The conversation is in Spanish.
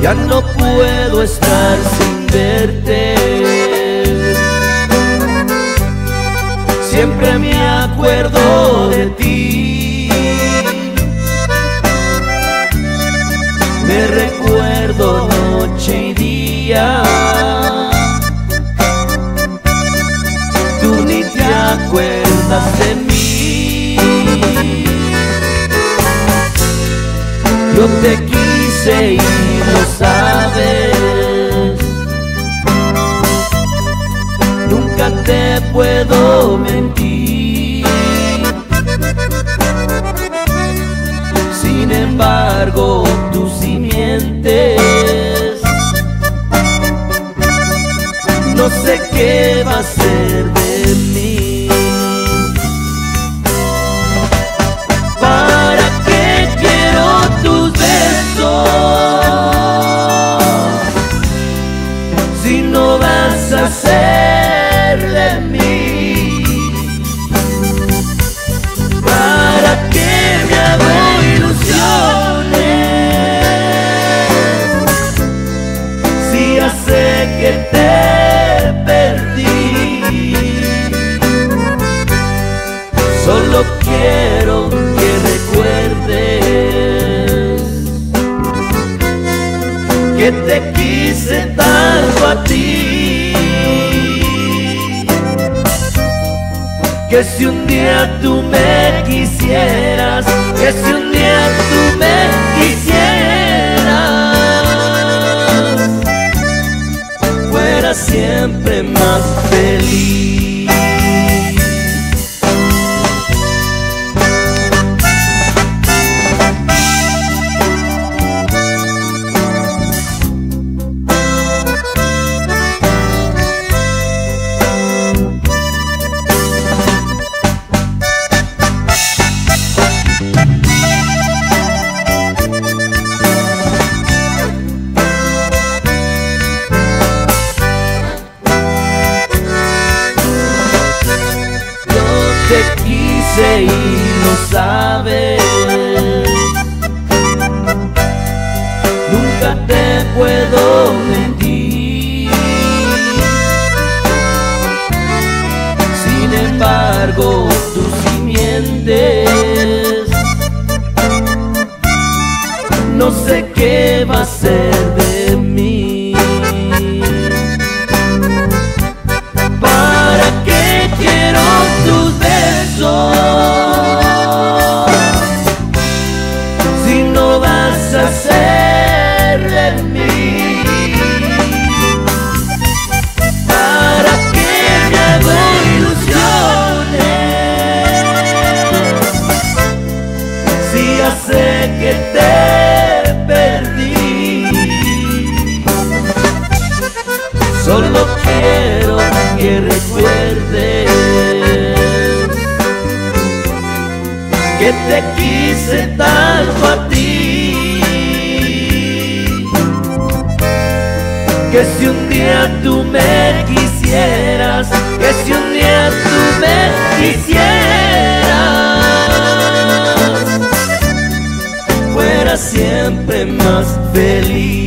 Ya no puedo estar sin verte. Siempre me acuerdo de ti. Me recuerdo noche y día. Tú ni te acuerdas de mí. Yo te quise y lo sabes. Nunca te puedo mentir. Sin embargo, de mí. ¿Para qué me hago ilusiones? Si sé que te perdí. Solo quiero que recuerdes que te quise tanto a ti. Que si un día tú me quisieras, que si un día tú me quisieras, fuera siempre más feliz. Embargo, tú sí mientes. No sé qué va a ser Sé que te perdí. Solo quiero que recuerdes que te quise tanto a ti. Que si un día tú me quisieras, que si un día tú me quisieras, más feliz.